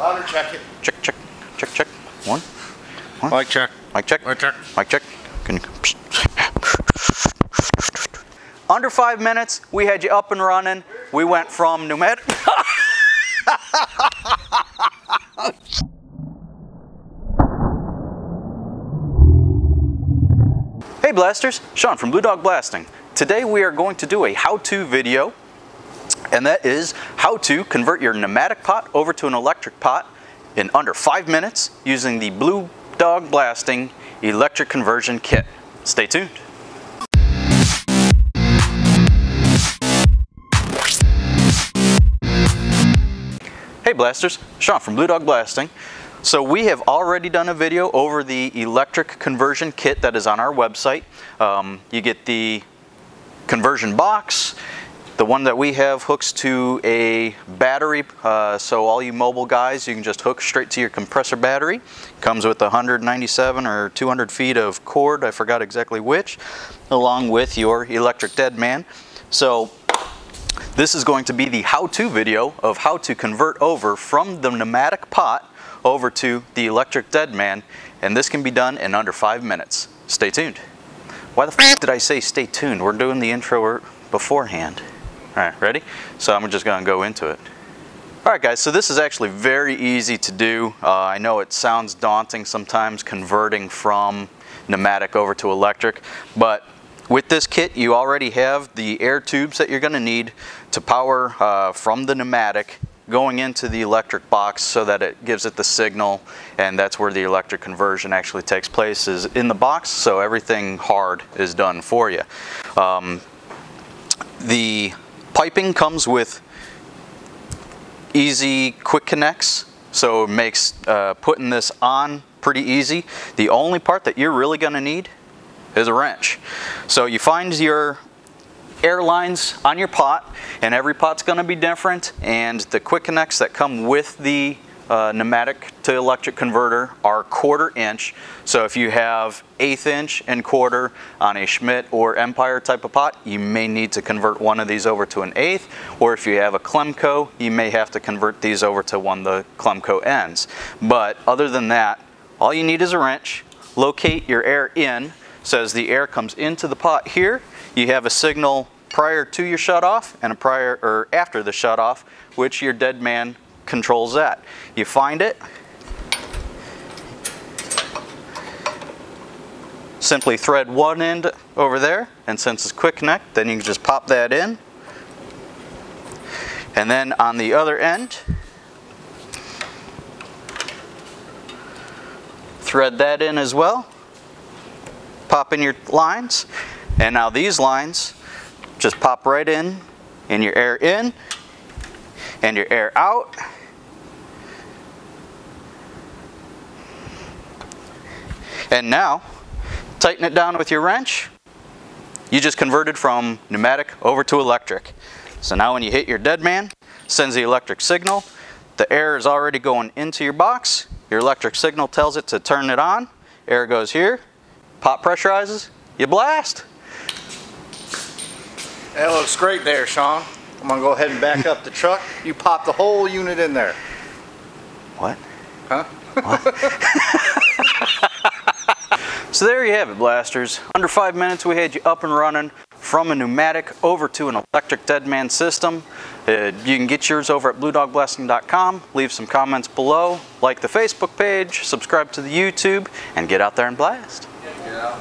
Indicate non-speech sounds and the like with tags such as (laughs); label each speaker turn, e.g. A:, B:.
A: Louder, check it.
B: Check, check, check, check. One. One.
A: Mic check.
B: Mic check.
A: Mic check.
B: Mic check. Can you? (laughs) Under five minutes, we had you up and running. We went from pneumatic. (laughs) hey blasters, Sean from Blue Dog Blasting. Today we are going to do a how-to video and that is how to convert your pneumatic pot over to an electric pot in under five minutes using the Blue Dog Blasting electric conversion kit. Stay tuned. Hey blasters, Sean from Blue Dog Blasting. So we have already done a video over the electric conversion kit that is on our website. Um, you get the conversion box, the one that we have hooks to a battery, uh, so all you mobile guys, you can just hook straight to your compressor battery. Comes with 197 or 200 feet of cord, I forgot exactly which, along with your electric dead man. So this is going to be the how-to video of how to convert over from the pneumatic pot over to the electric dead man, and this can be done in under five minutes. Stay tuned. Why the f did I say stay tuned? We're doing the intro beforehand. All right, ready? So I'm just gonna go into it. All right guys, so this is actually very easy to do. Uh, I know it sounds daunting sometimes converting from pneumatic over to electric, but with this kit, you already have the air tubes that you're going to need to power uh, from the pneumatic going into the electric box so that it gives it the signal and that's where the electric conversion actually takes place is in the box so everything hard is done for you. Um, the piping comes with easy quick connects so it makes uh, putting this on pretty easy. The only part that you're really going to need is a wrench. So you find your air lines on your pot and every pot's going to be different and the quick connects that come with the uh, pneumatic to electric converter are quarter inch. So if you have eighth inch and quarter on a Schmidt or Empire type of pot, you may need to convert one of these over to an eighth. Or if you have a Clemco, you may have to convert these over to one of the Clemco ends. But other than that, all you need is a wrench, locate your air in, so as the air comes into the pot here, you have a signal prior to your shutoff and a prior or after the shutoff, which your dead man controls that. You find it, simply thread one end over there, and since it's quick connect, then you can just pop that in. And then on the other end, thread that in as well pop in your lines. And now these lines just pop right in, in your air in, and your air out. And now, tighten it down with your wrench. You just converted from pneumatic over to electric. So now when you hit your dead man, sends the electric signal. The air is already going into your box. Your electric signal tells it to turn it on. Air goes here, Pot pressurizes, you blast.
A: That looks great there, Sean. I'm gonna go ahead and back up the truck. You pop the whole unit in there.
B: What?
A: Huh?
B: What? (laughs) so there you have it, blasters. Under five minutes, we had you up and running from a pneumatic over to an electric deadman system. Uh, you can get yours over at bluedogblasting.com. Leave some comments below, like the Facebook page, subscribe to the YouTube, and get out there and blast.
A: Yeah,